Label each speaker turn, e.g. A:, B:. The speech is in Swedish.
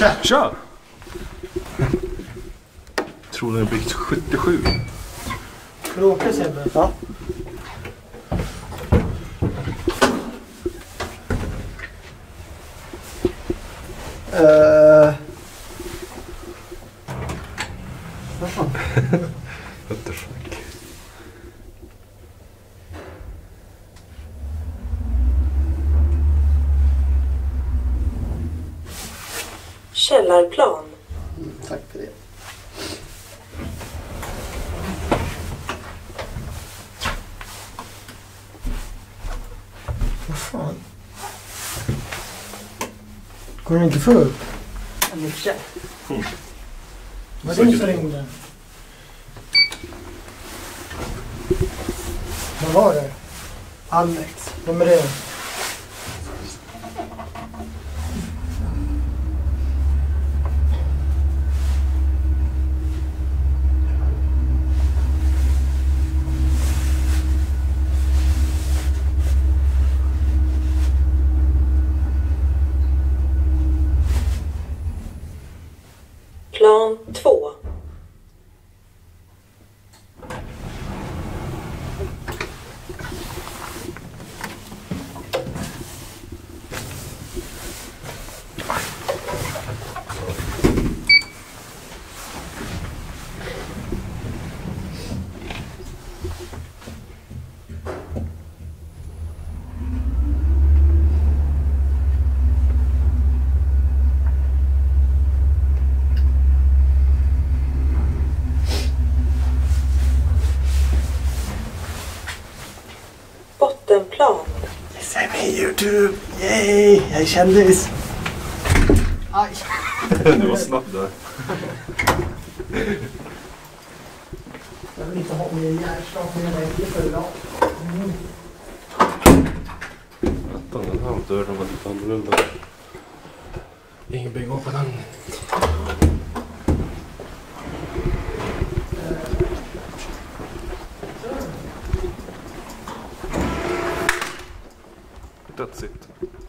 A: Tja!
B: Kör! Tror den är byggt 77.
A: Ska du åka Sebbe?
C: Ja. Uh... Vad fan?
D: Källarplan.
C: Mm, tack för det.
A: Vad fan? Går den inte få upp? Vad är det som ringde? Vad var det? Alex. Vem är det?
C: Mig Youtube! Yay! Jag är kändis!
A: Aj!
B: Du var snabb där.
A: Jag vill inte ha mer hjärtstopp med mig för idag.
B: Attan, den här dörren var lite annorlunda. Ingen bygga That's it.